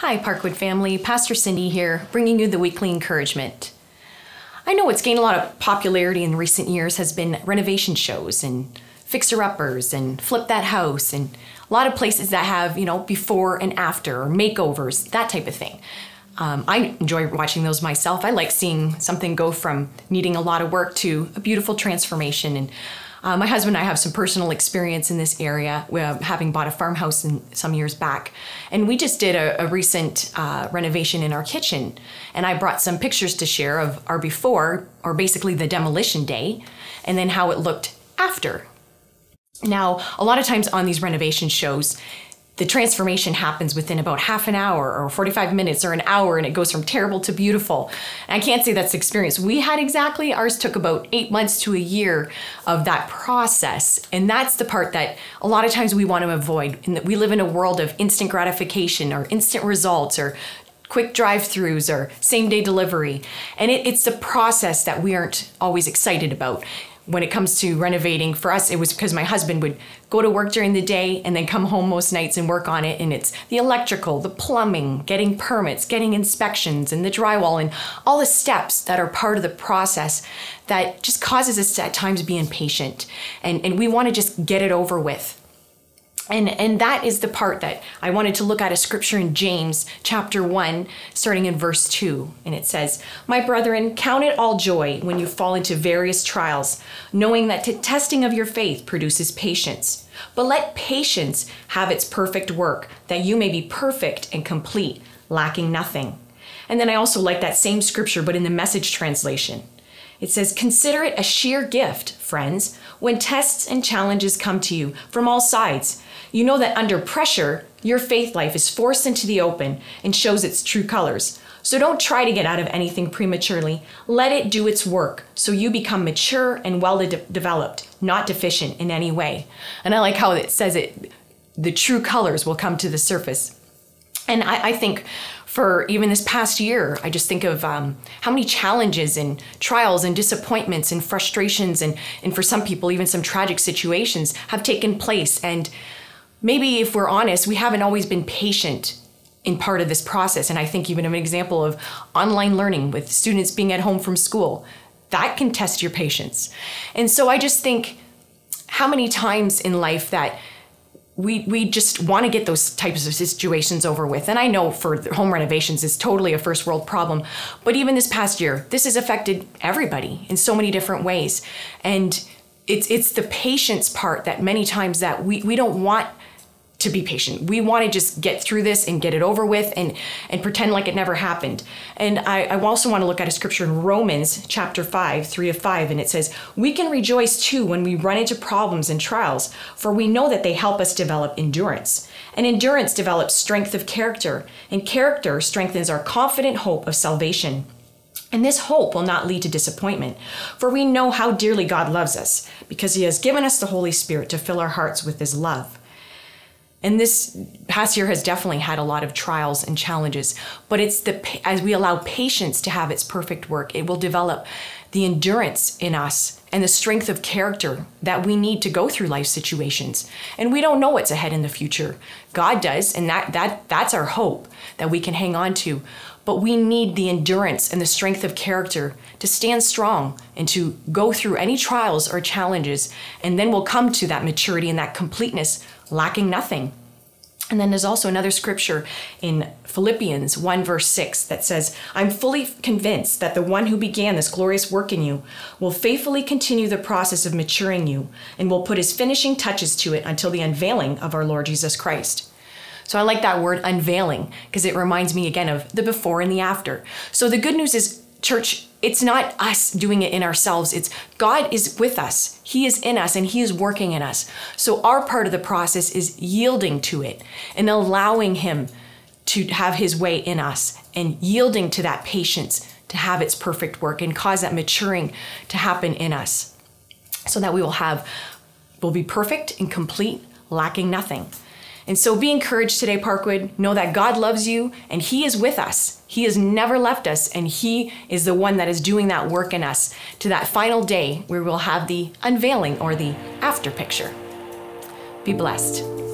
Hi, Parkwood family. Pastor Cindy here, bringing you the weekly encouragement. I know what's gained a lot of popularity in recent years has been renovation shows and fixer uppers and flip that house and a lot of places that have, you know, before and after or makeovers, that type of thing. Um, I enjoy watching those myself. I like seeing something go from needing a lot of work to a beautiful transformation. And uh, my husband and I have some personal experience in this area, uh, having bought a farmhouse in, some years back. And we just did a, a recent uh, renovation in our kitchen. And I brought some pictures to share of our before, or basically the demolition day, and then how it looked after. Now, a lot of times on these renovation shows, the transformation happens within about half an hour or 45 minutes or an hour and it goes from terrible to beautiful. And I can't say that's experience we had exactly. Ours took about eight months to a year of that process. And that's the part that a lot of times we want to avoid. And that we live in a world of instant gratification or instant results or quick drive-throughs or same-day delivery. And it, it's the process that we aren't always excited about when it comes to renovating, for us, it was because my husband would go to work during the day and then come home most nights and work on it. And it's the electrical, the plumbing, getting permits, getting inspections, and the drywall, and all the steps that are part of the process that just causes us to at times be impatient. And, and we want to just get it over with. And, and that is the part that I wanted to look at a scripture in James chapter 1, starting in verse 2. And it says, My brethren, count it all joy when you fall into various trials, knowing that the testing of your faith produces patience. But let patience have its perfect work, that you may be perfect and complete, lacking nothing. And then I also like that same scripture, but in the message translation. It says, Consider it a sheer gift, friends, when tests and challenges come to you from all sides you know that under pressure, your faith life is forced into the open and shows its true colors. So don't try to get out of anything prematurely. Let it do its work so you become mature and well de- developed, not deficient in any way. And I like how it says it the true colors will come to the surface. And I, I think for even this past year, I just think of um, how many challenges and trials and disappointments and frustrations and, and for some people, even some tragic situations have taken place. And maybe if we're honest, we haven't always been patient in part of this process. And I think even an example of online learning with students being at home from school, that can test your patience. And so I just think how many times in life that we, we just want to get those types of situations over with. And I know for home renovations it's totally a first world problem, but even this past year, this has affected everybody in so many different ways. And it's it's the patience part that many times that we, we don't want to be patient. We want to just get through this and get it over with and, and pretend like it never happened. And I, I also want to look at a scripture in Romans chapter 5, 3 of 5, and it says, We can rejoice too when we run into problems and trials, for we know that they help us develop endurance. And endurance develops strength of character, and character strengthens our confident hope of salvation. And this hope will not lead to disappointment, for we know how dearly God loves us, because He has given us the Holy Spirit to fill our hearts with His love. And this past year has definitely had a lot of trials and challenges, but it's the as we allow patience to have its perfect work, it will develop the endurance in us and the strength of character that we need to go through life situations. And we don't know what's ahead in the future. God does, and that that that's our hope that we can hang on to. But we need the endurance and the strength of character to stand strong and to go through any trials or challenges, and then we'll come to that maturity and that completeness lacking nothing. And then there's also another scripture in Philippians 1, verse 6 that says, I'm fully convinced that the one who began this glorious work in you will faithfully continue the process of maturing you and will put his finishing touches to it until the unveiling of our Lord Jesus Christ. So I like that word unveiling because it reminds me again of the before and the after. So the good news is, church, it's not us doing it in ourselves. It's God is with us. He is in us and He is working in us. So our part of the process is yielding to it and allowing Him to have His way in us and yielding to that patience to have its perfect work and cause that maturing to happen in us so that we will have, will be perfect and complete, lacking nothing. And so be encouraged today, Parkwood. Know that God loves you and He is with us. He has never left us, and He is the one that is doing that work in us to that final day where we'll have the unveiling or the after picture. Be blessed.